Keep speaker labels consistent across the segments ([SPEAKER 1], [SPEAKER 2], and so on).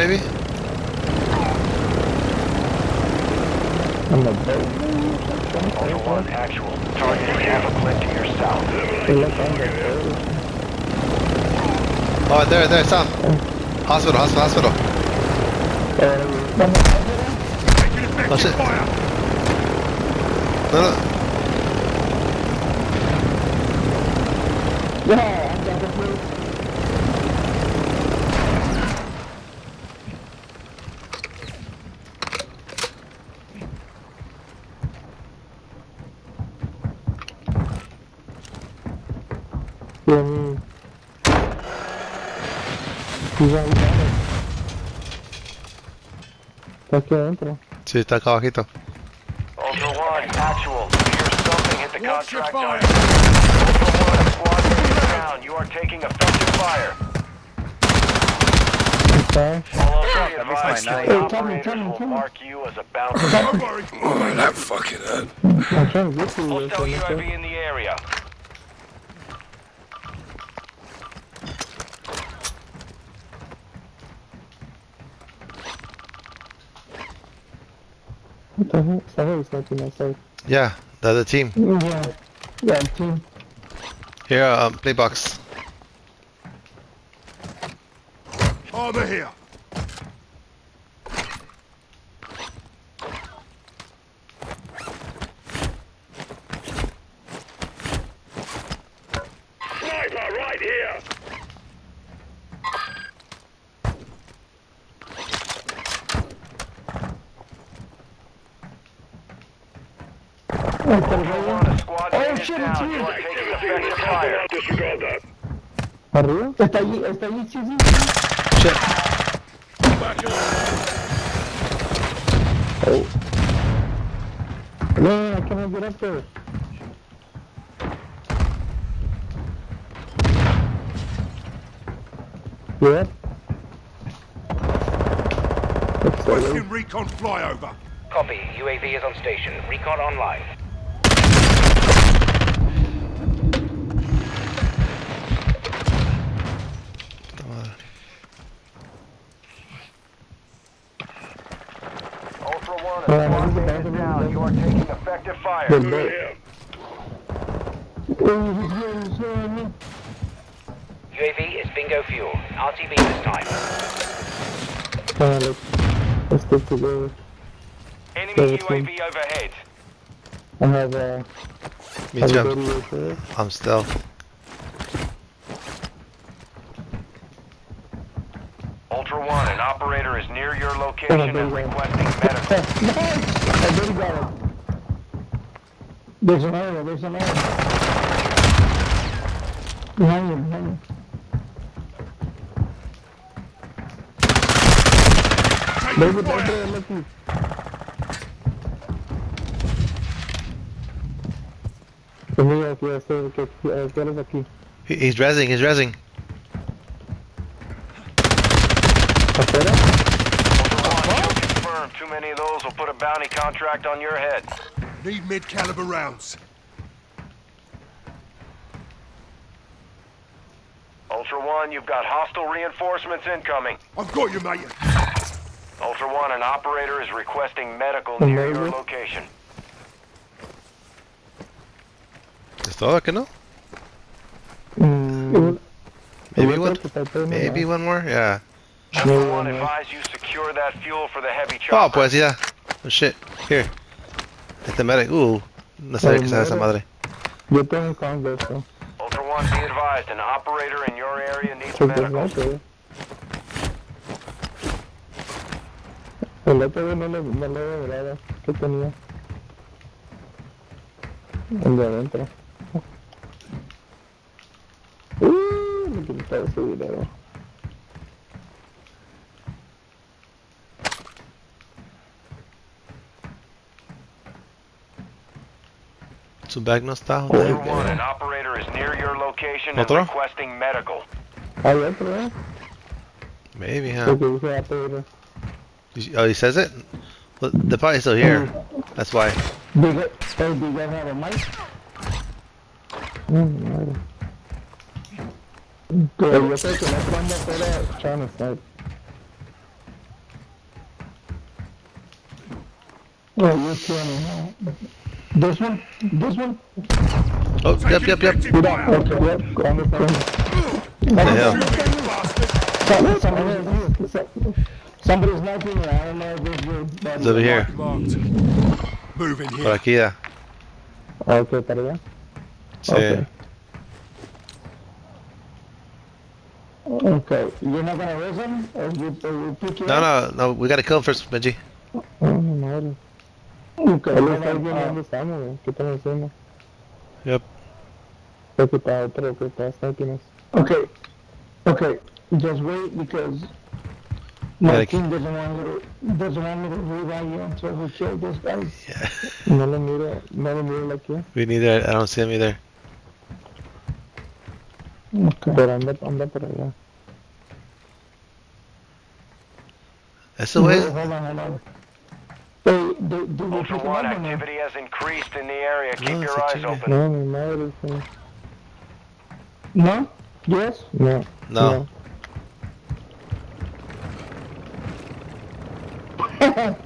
[SPEAKER 1] maybe?
[SPEAKER 2] On the boat.
[SPEAKER 3] Ultra One, actual. Target is half a click to your south.
[SPEAKER 2] Look on the boat.
[SPEAKER 1] Oh, there, there, Sam. Hospital, hospital, hospital.
[SPEAKER 2] Uh,
[SPEAKER 4] Taking
[SPEAKER 1] Oh, shit. No, no.
[SPEAKER 2] yeah, Mm. He's ahí, dale. Está aquí adentro.
[SPEAKER 1] Sí, está acá abajito.
[SPEAKER 3] Ultra One, actual. Hear something hit the contract
[SPEAKER 4] fire.
[SPEAKER 3] zone. Ultra One, a squad is down. You are taking effective fire.
[SPEAKER 2] Está.
[SPEAKER 3] All else be
[SPEAKER 5] my
[SPEAKER 3] advised,
[SPEAKER 5] night.
[SPEAKER 3] the
[SPEAKER 2] Hey, tell me,
[SPEAKER 3] operators
[SPEAKER 2] tell me,
[SPEAKER 3] will mark you as a bounty.
[SPEAKER 6] Oh, that fucking hurt.
[SPEAKER 2] I'm trying to get to you.
[SPEAKER 3] Hostile
[SPEAKER 2] Hostile
[SPEAKER 3] UAV in the area.
[SPEAKER 2] What the heck? Somebody's sniping outside.
[SPEAKER 1] Yeah, the other team.
[SPEAKER 2] Yeah. Yeah, team.
[SPEAKER 1] Here, um, play box.
[SPEAKER 4] Armor here. Sniper right here.
[SPEAKER 3] Ultra One, a squad
[SPEAKER 2] Oh, shit, it's
[SPEAKER 3] You
[SPEAKER 2] you.
[SPEAKER 4] Disregard that.
[SPEAKER 2] ¿Arriba? Está allí, está allí, sí, sí.
[SPEAKER 1] Shit.
[SPEAKER 2] Oh. No, I cannot get up there. Looks so
[SPEAKER 4] recon flyover.
[SPEAKER 5] Copy. UAV is on station. Recon online.
[SPEAKER 3] Are taking effective fire.
[SPEAKER 2] Good boy. Oh, he's here, he's here on me.
[SPEAKER 5] UAV is bingo fuel. RTB this time.
[SPEAKER 2] Come on, let's, let's stick together.
[SPEAKER 3] Enemy
[SPEAKER 2] Yeah, it's fine.
[SPEAKER 3] UAV overhead.
[SPEAKER 2] I have, uh,
[SPEAKER 1] Me
[SPEAKER 2] have a
[SPEAKER 1] too.
[SPEAKER 2] radio for it.
[SPEAKER 1] I'm stealth.
[SPEAKER 3] Ultra One, an operator is near your location and
[SPEAKER 2] there you go.
[SPEAKER 3] requesting medical.
[SPEAKER 2] I already got it. There's an area, there's an area. Behind you, behind you. There's a back there, looking. Aquí.
[SPEAKER 1] Uh, he's rezzing, he's rezzing.
[SPEAKER 2] ¿Afuera?
[SPEAKER 3] Ultra One, kill confirmed. Too many of those will put a bounty contract on your head.
[SPEAKER 4] Need mid-caliber rounds.
[SPEAKER 3] Ultra One, you've got hostile reinforcements incoming.
[SPEAKER 4] I've got you, mate.
[SPEAKER 3] Ultra One, an operator is requesting medical near your location.
[SPEAKER 1] ¿Es todo que no?
[SPEAKER 2] Mm,
[SPEAKER 1] Maybe one.
[SPEAKER 2] creo que faltó uno
[SPEAKER 1] Maybe one more? Yeah.
[SPEAKER 3] Ultra
[SPEAKER 2] No,
[SPEAKER 3] One, advise you secure that fuel for the heavy
[SPEAKER 1] Oh,
[SPEAKER 3] chopper.
[SPEAKER 1] pues ya. Oh shit. Here. Este medic. Uh. No sabía que sea esa madre.
[SPEAKER 2] Yo tengo Congo, so.
[SPEAKER 3] Ultra One, be advised, an operator in your area needs
[SPEAKER 2] Pues pues
[SPEAKER 3] medical.
[SPEAKER 2] no, pero... El otro día no le, no le agrada. ¿Qué tenía? El de adentro. Uh, me quitó ese video.
[SPEAKER 1] Su bag no está.
[SPEAKER 3] Joder, one, an operator is near your location and
[SPEAKER 1] ¿Otro?
[SPEAKER 3] requesting medical.
[SPEAKER 2] ¿Hay otro, eh?
[SPEAKER 1] Maybe, huh? Oh, he says it? Well, they're probably still here. That's why.
[SPEAKER 2] Do they, oh, do they have a mic? Mm, Pero yo sé que no cuando fuera trying to fight.
[SPEAKER 7] Oh, you're trying to help. This one? This one?
[SPEAKER 1] Oh, yep, yep, yep.
[SPEAKER 7] Get out. Okay, yep. Go on this one.
[SPEAKER 1] What the hell?
[SPEAKER 7] Somebody, somebody, somebody's knocking me. I don't know if this is but
[SPEAKER 1] It's over here.
[SPEAKER 4] Marked. Move in
[SPEAKER 1] Por
[SPEAKER 4] here.
[SPEAKER 1] aquí ya.
[SPEAKER 7] Okay, para allá.
[SPEAKER 1] Sí.
[SPEAKER 7] Okay. Okay, you're not gonna raise him? Or you, or you pick you
[SPEAKER 1] No, no, no. We gotta kill him first, Benji.
[SPEAKER 7] Oh, madre. Okay,
[SPEAKER 2] Él
[SPEAKER 7] hold
[SPEAKER 2] está
[SPEAKER 7] on,
[SPEAKER 2] viendo
[SPEAKER 7] uh,
[SPEAKER 2] dónde estamos, güey. ¿Qué estamos haciendo?
[SPEAKER 1] Yep.
[SPEAKER 2] Creo que está otro que está sniping us.
[SPEAKER 7] Okay, okay, just wait because my
[SPEAKER 1] Like-
[SPEAKER 7] team doesn't want me to, doesn't want me to revive you until we kill this guy.
[SPEAKER 1] Yeah.
[SPEAKER 2] No lo miro, no lo miro aquí.
[SPEAKER 1] We neither. I don't see him either.
[SPEAKER 7] Okay.
[SPEAKER 2] Pero anda, anda por allá.
[SPEAKER 1] That's the way.
[SPEAKER 7] Hold on, hold on. Hey, do, do we
[SPEAKER 3] Ultra One,
[SPEAKER 7] up or no?
[SPEAKER 3] activity has increased in the area. Keep
[SPEAKER 1] No,
[SPEAKER 3] your eyes
[SPEAKER 1] chicken.
[SPEAKER 3] open.
[SPEAKER 2] No, mi madre, sí.
[SPEAKER 7] No? Yes?
[SPEAKER 2] No.
[SPEAKER 1] No.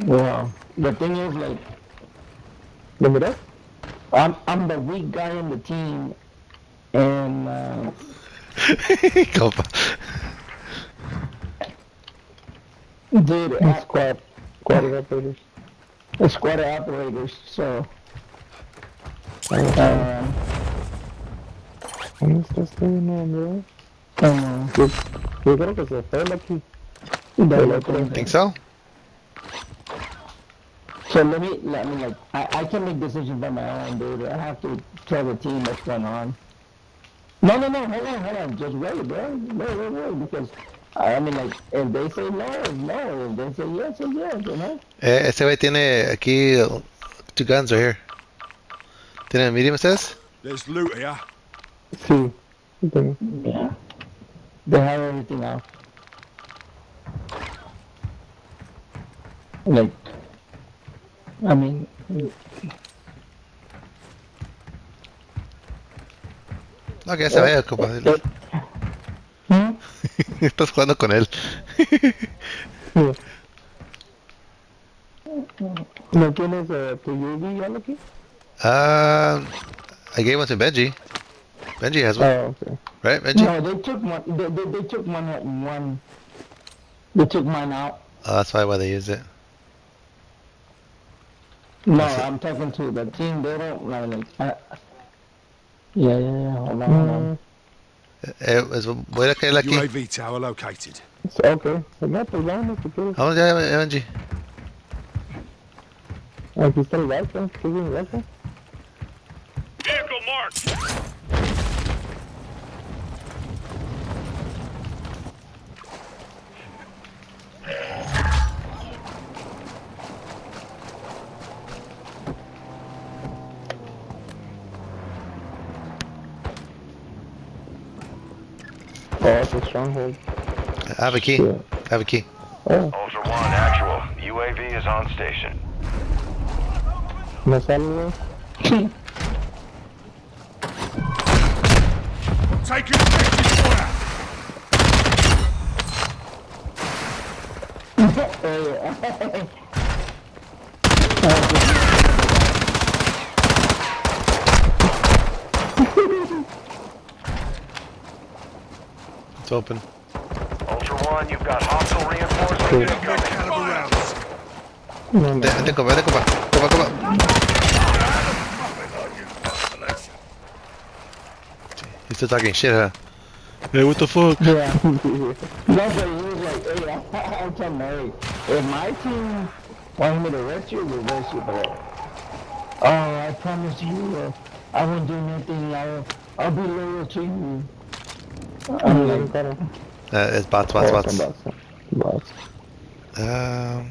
[SPEAKER 7] Wow. The thing is, like,
[SPEAKER 2] ¿Lo miras?
[SPEAKER 7] I'm I'm the weak guy in the team, and uh,
[SPEAKER 1] Compa.
[SPEAKER 7] dude,
[SPEAKER 2] Un
[SPEAKER 7] I,
[SPEAKER 2] squad. Squad operators.
[SPEAKER 7] a squad of operators. So,
[SPEAKER 2] Ahí
[SPEAKER 7] um,
[SPEAKER 2] está. ¿Dónde está este? No, hombre.
[SPEAKER 7] um,
[SPEAKER 2] Yo, yo creo que se fue el aquí.
[SPEAKER 7] the
[SPEAKER 2] El
[SPEAKER 7] otro-
[SPEAKER 2] otro.
[SPEAKER 1] Think so?
[SPEAKER 7] So let me, let me like, I, I can make decisions by my own, dude. I have to tell the team what's going on. No, no, no, hold on, hold on. Just wait, bro. Wait, wait, wait, because, I mean, like, if they say no, it's no. If they say yes, it's yes, you know?
[SPEAKER 1] Eh, este güey tiene aquí uh, two guns right here. ¿Tiene medium ustedes?
[SPEAKER 4] There's loot here.
[SPEAKER 2] Sí. sí.
[SPEAKER 7] Yeah. They have everything out. Like, I mean,
[SPEAKER 1] No, que ya se vaya, compa.
[SPEAKER 7] hmm?
[SPEAKER 1] Estás jugando con él.
[SPEAKER 2] ¿No tienes eh, tu UV ya aquí?
[SPEAKER 1] Um, I gave one to Benji. Benji has one,
[SPEAKER 2] Oh, okay.
[SPEAKER 1] right, Benji?
[SPEAKER 7] no, they took one. They, they, they took one. at One. They took mine out.
[SPEAKER 1] Oh, that's probably why they use it.
[SPEAKER 7] No,
[SPEAKER 1] That's it.
[SPEAKER 7] I'm talking to the team. They don't like. uh, yeah, yeah, yeah. Hold on, hold on.
[SPEAKER 1] Eh, pues, voy a caer aquí.
[SPEAKER 4] UAV tower located.
[SPEAKER 2] Sí, Ok. Pues no, pues vámonos si quieres.
[SPEAKER 1] Vamos ya, ya, Benji.
[SPEAKER 2] Aquí está el barco. ¿Qué es el barco? Oh, it's a stronghold.
[SPEAKER 1] I have a key.
[SPEAKER 2] Yeah.
[SPEAKER 1] I have a key.
[SPEAKER 2] Oh,
[SPEAKER 3] Ultra One, actual. UAV is on station.
[SPEAKER 2] me sale, güey.
[SPEAKER 4] Taking effective fire.
[SPEAKER 1] It's open.
[SPEAKER 3] Ultra One, you've got hostile reinforcements
[SPEAKER 2] Cool.
[SPEAKER 4] Mid
[SPEAKER 3] incoming.
[SPEAKER 4] caliber rounds.
[SPEAKER 2] No, no.
[SPEAKER 1] Vente, vente, compa, vente, compa. Compa, compa. He's still talking shit, huh? Hey, what the fuck?
[SPEAKER 7] Yeah. no, but he was like, hey, I, I'm telling Mary, if my team wants me to arrest you, we'll arrest you, but oh, I promise you, uh, I won't do nothing. I'll, I'll be loyal to you. I'm
[SPEAKER 2] Bien
[SPEAKER 7] like,
[SPEAKER 2] caro.
[SPEAKER 1] Uh, it's bots, bots, bots.
[SPEAKER 2] son bots.
[SPEAKER 1] Um,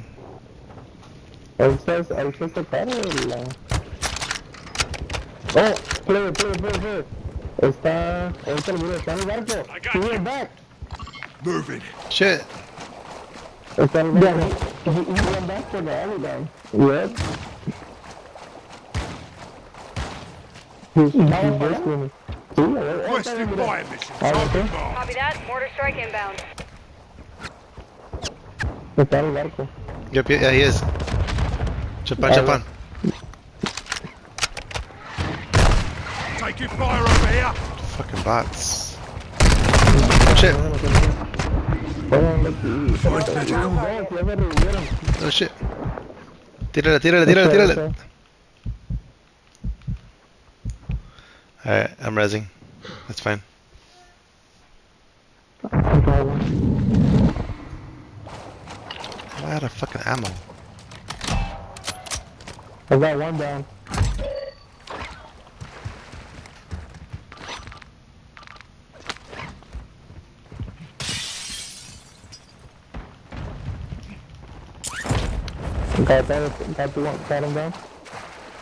[SPEAKER 2] ¿Ahí está, ahí está este caro? Oh, player, player, player, player. Está, ahorita lo miro, está en el barco.
[SPEAKER 4] I got
[SPEAKER 2] He
[SPEAKER 4] you.
[SPEAKER 2] went back.
[SPEAKER 4] Moving.
[SPEAKER 1] shit.
[SPEAKER 2] Está en el
[SPEAKER 7] yeah,
[SPEAKER 2] barco.
[SPEAKER 7] he, he, he went back to the other guy.
[SPEAKER 2] Yep. He's, he's
[SPEAKER 7] No,
[SPEAKER 2] rescuing a ver,
[SPEAKER 4] Requesting fire mission.
[SPEAKER 2] Ah,
[SPEAKER 4] Target
[SPEAKER 2] ok.
[SPEAKER 4] marked.
[SPEAKER 8] Copy that. Mortar strike inbound.
[SPEAKER 2] Está en el barco.
[SPEAKER 1] Yep, yeah, he is. Jump on, jump on.
[SPEAKER 4] Taking fire over here.
[SPEAKER 1] Fucking bots. Oh shit.
[SPEAKER 2] Pónganle aquí. Ya me revivieron.
[SPEAKER 1] Oh shit. Tírala, tírala, tírala, tírala. Alright, I'm resing. That's fine. I'm out of fucking ammo.
[SPEAKER 2] I got one down. Got that, got the one, got him down.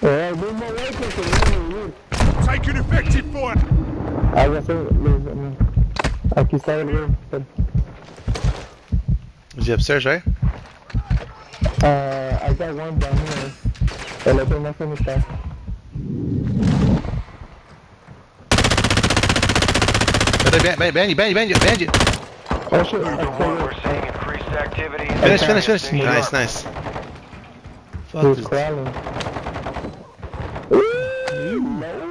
[SPEAKER 2] Yeah, move my way, que se an a
[SPEAKER 4] Taking effective fire.
[SPEAKER 2] Hágase, Luis, mm, aquí está el güey.
[SPEAKER 1] Is he upstairs, right?
[SPEAKER 2] Uh, I got one down here. El otro no sé dónde está.
[SPEAKER 1] Behind you, behind you, behind you.
[SPEAKER 2] Oh shit,
[SPEAKER 3] Ultra
[SPEAKER 2] I
[SPEAKER 3] One,
[SPEAKER 2] saw
[SPEAKER 3] we're seeing increased activity.
[SPEAKER 1] Finish, finish, finish. Nice, nice. Fuck
[SPEAKER 2] He's
[SPEAKER 1] this.
[SPEAKER 2] crawling. Ooh,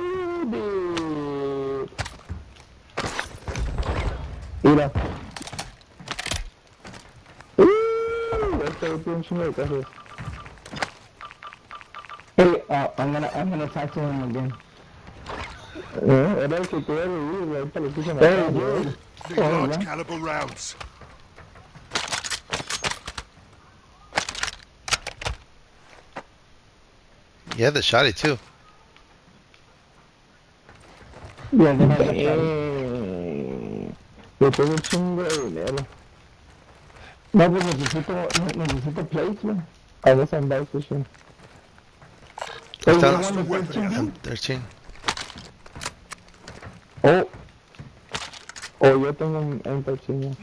[SPEAKER 2] Mira. Ooh, este es un chingo de cosas. Hey, uh, I'm gonna, I'm gonna talk to him again. Eh, era el que quería vivir, ahorita lo puse en la cara.
[SPEAKER 4] Need large caliber rounds.
[SPEAKER 1] Yeah, the shotty too.
[SPEAKER 2] Ya, deja de Yo tengo un chingo de dinero. No, pues necesito, ne- necesito plates, man. I guess I'm back fishing. Hey,
[SPEAKER 1] Está-
[SPEAKER 2] you want the plates,
[SPEAKER 1] I'm
[SPEAKER 2] man?
[SPEAKER 1] 13.
[SPEAKER 2] Oh. Oh, yo tengo un M13.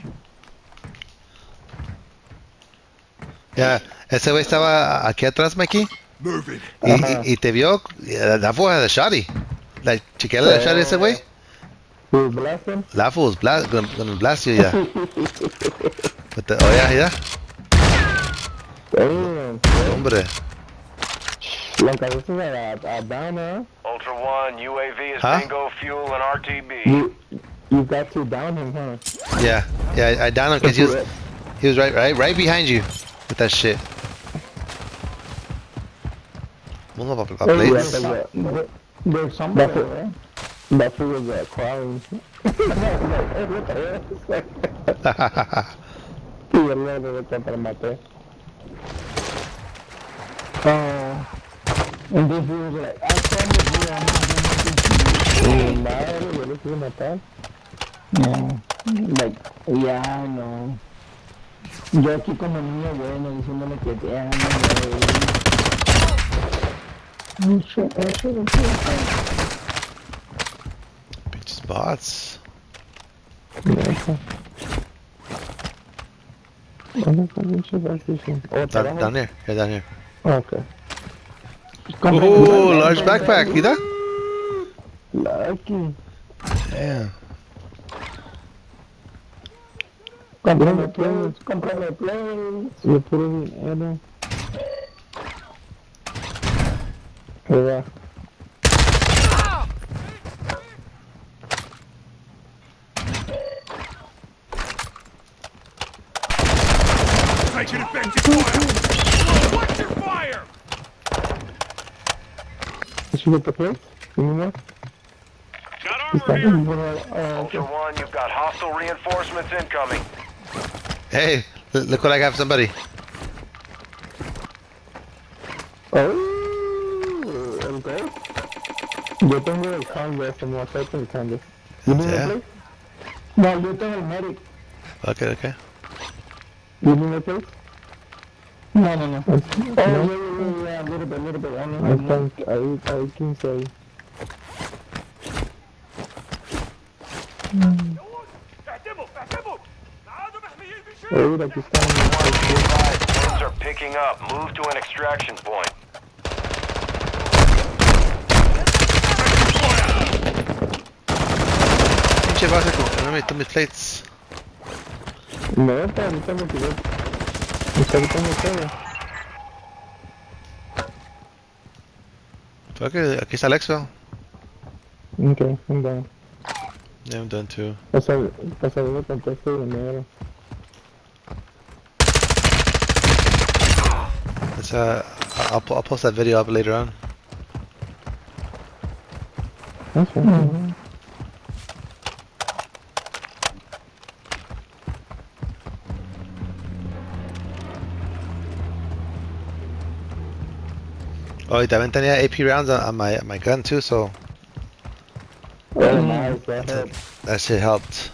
[SPEAKER 1] Ya, ese güey estaba aquí atrás, Mikey,
[SPEAKER 4] Moving.
[SPEAKER 1] y,
[SPEAKER 2] Ajá.
[SPEAKER 1] y, y te vio. yeah, That fool had a shotty. Like, chequeale la shotty a ese güey.
[SPEAKER 2] Who's blasting?
[SPEAKER 1] That fool was blast, gonna, gonna blast you, yeah. But the, oh, yeah, yeah.
[SPEAKER 2] Damn.
[SPEAKER 1] Hombre.
[SPEAKER 2] Like I was a, a downer.
[SPEAKER 3] Ultra One, UAV is
[SPEAKER 1] Huh?
[SPEAKER 3] bingo fuel and RTB.
[SPEAKER 2] You, you got to down him, huh?
[SPEAKER 1] Yeah, yeah, I, I downed him because he was, he was right, right, right behind you with that shit. Uno pa, pa
[SPEAKER 2] Yeah,
[SPEAKER 1] plates.
[SPEAKER 2] but, uh, there- There's somebody there. That fool was uh, crying. Y el negro de contra el mate. Oh. And this dude was like, I promise you I'm not gonna do matar. No. Like, yeah, I know. Yo aquí como niño bueno diciéndole que. Oh shit, oh shit, oh shit.
[SPEAKER 1] Bitches bots.
[SPEAKER 2] ¿Dónde está el pinche gas station? Oh,
[SPEAKER 1] Down,
[SPEAKER 2] abajo.
[SPEAKER 1] down here, yeah, down here.
[SPEAKER 2] Okay.
[SPEAKER 1] Oh, large backpack, ¿vida?
[SPEAKER 2] Lucky.
[SPEAKER 1] Damn.
[SPEAKER 2] Cómprame planes, cómprame planes. Yo puro eh, dinero. Ahí va.
[SPEAKER 4] Taking effective fire. Watch your fire.
[SPEAKER 2] Did you get the plates? Give me more.
[SPEAKER 4] Got
[SPEAKER 2] Is
[SPEAKER 4] armor
[SPEAKER 2] that
[SPEAKER 4] here.
[SPEAKER 2] one? Uh,
[SPEAKER 3] Ultra One, you've got hostile reinforcements incoming.
[SPEAKER 1] Hey, look what I got for somebody.
[SPEAKER 2] Oh, el ghost. Yo tengo el Congress, el WhatsApp del Congress. You need
[SPEAKER 1] Yeah.
[SPEAKER 2] a plate? No, yo tengo el medic.
[SPEAKER 1] Okay, okay.
[SPEAKER 2] You need a plate? No, no, no. Oh, yeah, yeah, yeah, yeah, a little bit, a little bit. Only I think I, I can say. Oh, aquí está.
[SPEAKER 3] Winds are picking up. Move to an extraction point.
[SPEAKER 1] pinche base como que no me mis plates.
[SPEAKER 2] No, está ahorita me tiró. Está ahorita todo.
[SPEAKER 1] Fuck it, aquí está Alexo.
[SPEAKER 2] Ok, I'm down.
[SPEAKER 1] Yeah, I'm done too.
[SPEAKER 2] Pasa, pasa de contexto de negro.
[SPEAKER 1] It's, uh, I'll, I'll post that video up later on.
[SPEAKER 2] That's fine.
[SPEAKER 1] Oh, y también tenía AP rounds on, on my on my gun too, so
[SPEAKER 2] Oh, nice, that helped.
[SPEAKER 1] that shit helped.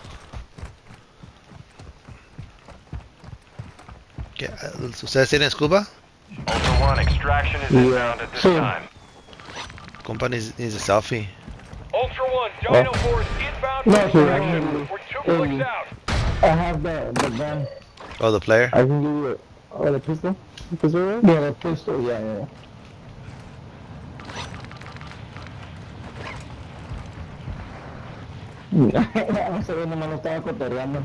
[SPEAKER 1] Okay, uh, ¿Ustedes tienen scuba?
[SPEAKER 3] Ultra One, extraction is inbound at this time.
[SPEAKER 1] Compa needs, needs a selfie.
[SPEAKER 4] Ultra One, Dino 4 inbound
[SPEAKER 2] No,
[SPEAKER 4] for extraction. We're two clicks
[SPEAKER 2] um,
[SPEAKER 4] out.
[SPEAKER 2] I have the, the gun.
[SPEAKER 1] Oh, the player?
[SPEAKER 2] I can give you a, oh, the pistol? The pistol. Yeah, the pistol, yeah, yeah. A ver, nomás lo estaba cotorreando.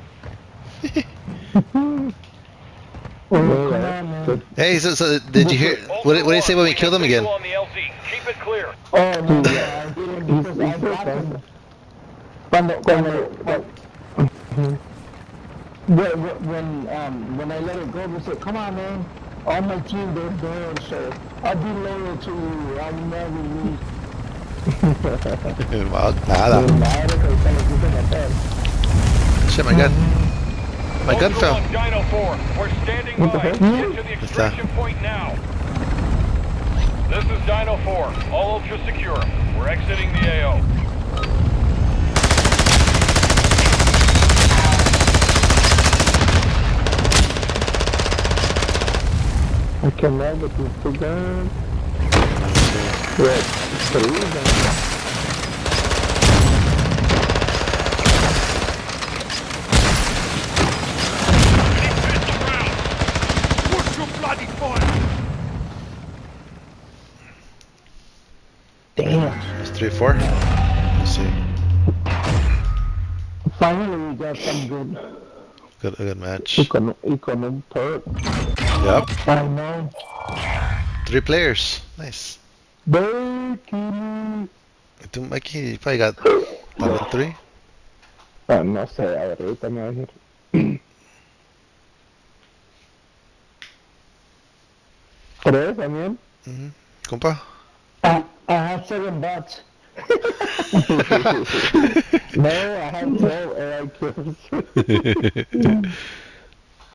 [SPEAKER 1] Hey, so, so did you hear? What did, what did he say when we killed him again?
[SPEAKER 2] Oh. Cuando, when, when, um, when I let it go, they said, come on, man. All my team, they're there, so I'll be loyal to you. I'll never leave.
[SPEAKER 1] Well, nada.
[SPEAKER 2] Madre, que ahorita lo quise matar.
[SPEAKER 1] Shit, my gun. My gun fell.
[SPEAKER 4] Dino 4. We're standing
[SPEAKER 2] What the
[SPEAKER 4] by.
[SPEAKER 2] heck?
[SPEAKER 4] Get to the
[SPEAKER 1] What's
[SPEAKER 4] extraction point now. This is Dino 4. All ultra secure. We're exiting the AO.
[SPEAKER 2] I cannot get these two guns. Red, three guns. Finally, we got some good.
[SPEAKER 1] Good, a good match.
[SPEAKER 2] Y con, y con un perk.
[SPEAKER 1] Yep.
[SPEAKER 2] I know.
[SPEAKER 1] Three players. Nice.
[SPEAKER 2] Berkeley.
[SPEAKER 1] Tú, Mikey, you probably got probably three.
[SPEAKER 2] Ah, no sé, a ver, ahorita me va a decir. ¿Tres también?
[SPEAKER 1] Mhm. Compa.
[SPEAKER 2] I, I have seven bots. no, I have no AI kills.